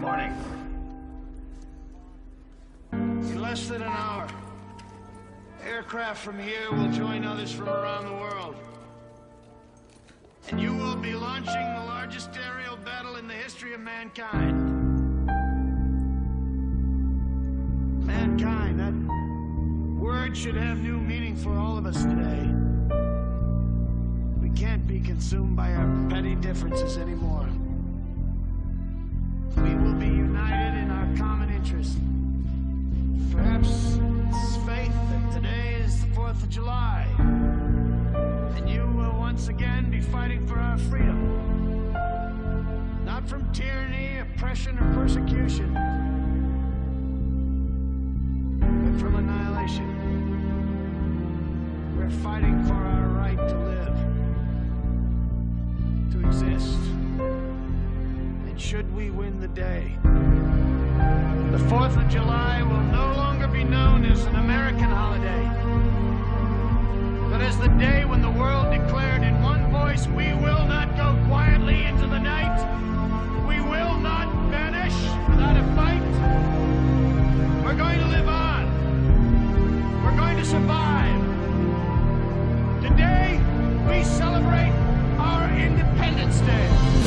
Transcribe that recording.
Morning. In less than an hour, aircraft from here will join others from around the world. And you will be launching the largest aerial battle in the history of mankind. Mankind, that word should have new meaning for all of us today. We can't be consumed by our petty differences anymore. Tyranny, oppression, or persecution, but from annihilation. We're fighting for our right to live, to exist. And should we win the day, the 4th of July will no longer be known as an American holiday, but as the day when the world declared in one voice, we will not to survive. Today, we celebrate our Independence Day.